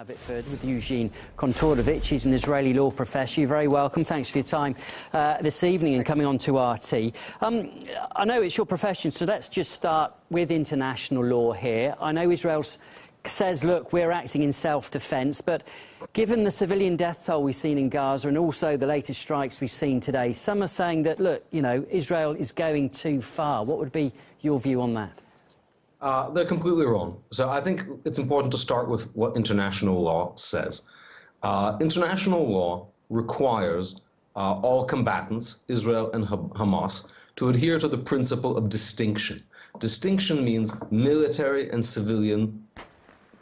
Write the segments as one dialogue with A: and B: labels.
A: Abbotsford with Eugene Kontorovich. He's an Israeli law professor. You're very welcome. Thanks for your time uh, this evening and coming on to RT. Um, I know it's your profession, so let's just start with international law here. I know Israel says, look, we're acting in self-defence, but given the civilian death toll we've seen in Gaza and also the latest strikes we've seen today, some are saying that, look, you know, Israel is going too far. What would be your view on that?
B: Uh, they're completely wrong. So I think it's important to start with what international law says. Uh, international law requires uh, all combatants, Israel and Hamas, to adhere to the principle of distinction. Distinction means military and civilian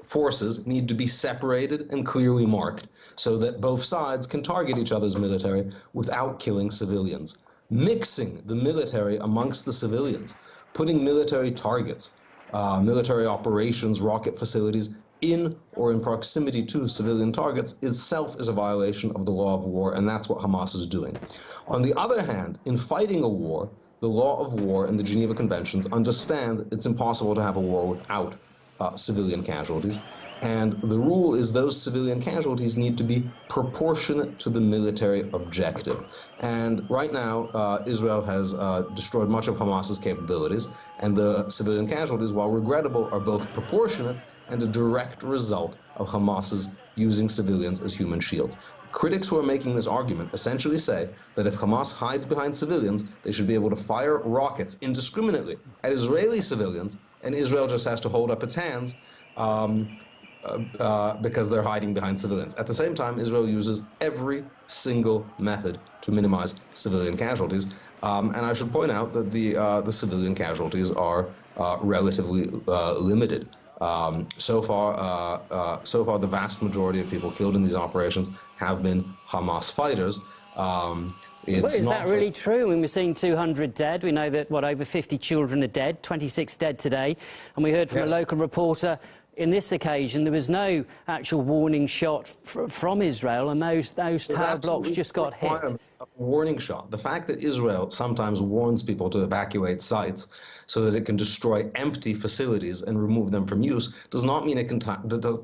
B: forces need to be separated and clearly marked so that both sides can target each other's military without killing civilians. Mixing the military amongst the civilians, putting military targets uh, military operations, rocket facilities in or in proximity to civilian targets itself is a violation of the law of war, and that's what Hamas is doing. On the other hand, in fighting a war, the law of war and the Geneva Conventions understand it's impossible to have a war without uh, civilian casualties. And the rule is those civilian casualties need to be proportionate to the military objective. And right now, uh, Israel has uh, destroyed much of Hamas's capabilities, and the civilian casualties, while regrettable, are both proportionate and a direct result of Hamas's using civilians as human shields. Critics who are making this argument essentially say that if Hamas hides behind civilians, they should be able to fire rockets indiscriminately at Israeli civilians, and Israel just has to hold up its hands um, uh, uh, because they're hiding behind civilians. At the same time, Israel uses every single method to minimize civilian casualties. Um, and I should point out that the uh, the civilian casualties are uh, relatively uh, limited. Um, so far, so far, the vast majority of people killed in these operations have been Hamas fighters. Um,
A: well, is that really true? I mean, we're seeing 200 dead. We know that, what, over 50 children are dead, 26 dead today. And we heard from yes. a local reporter in this occasion, there was no actual warning shot from Israel, and those, those tower blocks just got hit.
B: A warning shot. The fact that Israel sometimes warns people to evacuate sites so that it can destroy empty facilities and remove them from use does not mean it can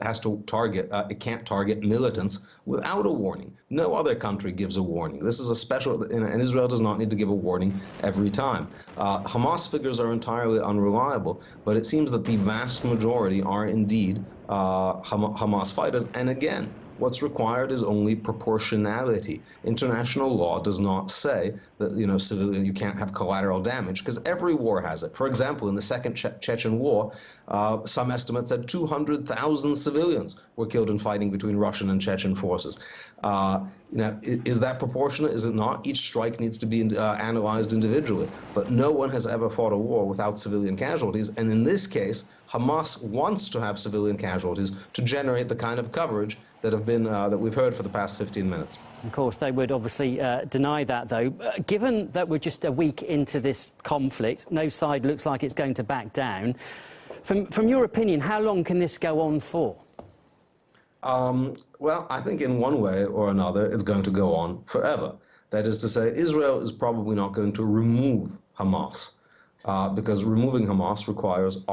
B: has to target uh, it can't target militants without a warning. No other country gives a warning. This is a special, and Israel does not need to give a warning every time. Uh, Hamas figures are entirely unreliable, but it seems that the vast majority are indeed uh, Hamas fighters. And again, What's required is only proportionality. International law does not say that you know civilian you can't have collateral damage because every war has it. For example, in the Second che Chechen War, uh, some estimates said 200,000 civilians were killed in fighting between Russian and Chechen forces. Uh, you know, is that proportionate? Is it not? Each strike needs to be uh, analyzed individually. But no one has ever fought a war without civilian casualties. And in this case, Hamas wants to have civilian casualties to generate the kind of coverage that have been uh, that we've heard for the past 15 minutes.
A: Of course, they would obviously uh, deny that, though. Uh, given that we're just a week into this conflict, no side looks like it's going to back down. From, from your opinion, how long can this go on for?
B: Um, well, I think in one way or another, it's going to go on forever. That is to say, Israel is probably not going to remove Hamas. Uh, because removing Hamas requires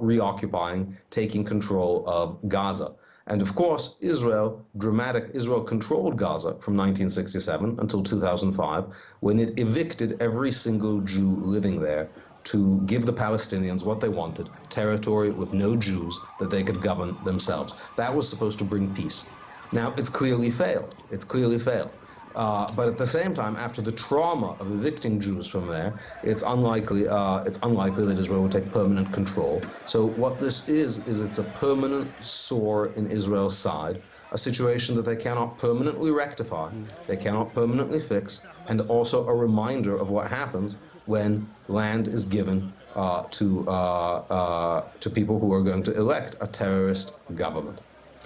B: reoccupying, taking control of Gaza. And of course, Israel, dramatic, Israel controlled Gaza from 1967 until 2005 when it evicted every single Jew living there to give the Palestinians what they wanted territory with no Jews that they could govern themselves. That was supposed to bring peace. Now, it's clearly failed. It's clearly failed. Uh, but at the same time, after the trauma of evicting Jews from there, it's unlikely uh, it's unlikely that Israel will take permanent control. So what this is is it's a permanent sore in Israel's side, a situation that they cannot permanently rectify, they cannot permanently fix, and also a reminder of what happens when land is given uh, to uh, uh, to people who are going to elect a terrorist government.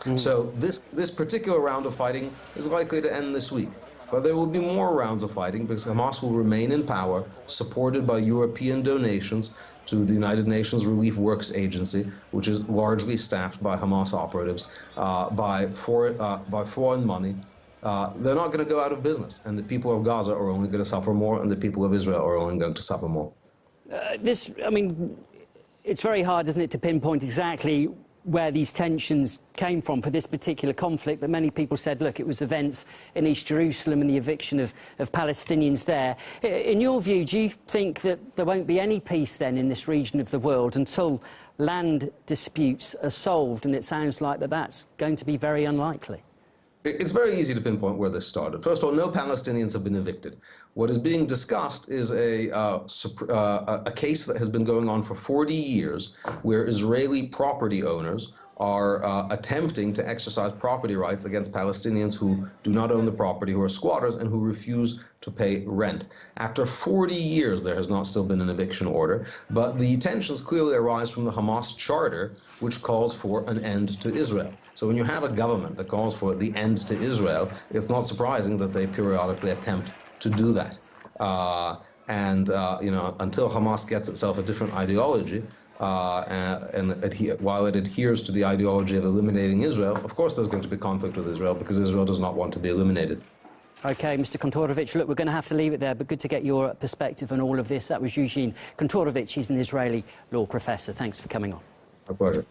B: Mm. So this this particular round of fighting is likely to end this week. But there will be more rounds of fighting because Hamas will remain in power, supported by European donations to the United Nations Relief Works Agency, which is largely staffed by Hamas operatives, uh, by, for, uh, by foreign money. Uh, they're not going to go out of business, and the people of Gaza are only going to suffer more, and the people of Israel are only going to suffer more.
A: Uh, this, I mean, it's very hard, isn't it, to pinpoint exactly where these tensions came from for this particular conflict, but many people said, look, it was events in East Jerusalem and the eviction of, of Palestinians there. In your view, do you think that there won't be any peace then in this region of the world until land disputes are solved? And it sounds like that that's going to be very unlikely.
B: It's very easy to pinpoint where this started. First of all, no Palestinians have been evicted. What is being discussed is a, uh, uh, a case that has been going on for 40 years where Israeli property owners are uh, attempting to exercise property rights against Palestinians who do not own the property, who are squatters, and who refuse to pay rent. After 40 years, there has not still been an eviction order, but the tensions clearly arise from the Hamas charter, which calls for an end to Israel. So when you have a government that calls for the end to Israel, it's not surprising that they periodically attempt to do that. Uh, and uh, you know, until Hamas gets itself a different ideology, uh, and, and while it adheres to the ideology of eliminating Israel, of course there's going to be conflict with Israel because Israel does not want to be eliminated.
A: OK, Mr Kontorovich, look, we're going to have to leave it there, but good to get your perspective on all of this. That was Eugene Kontorovich. He's an Israeli law professor. Thanks for coming on.
B: My pleasure.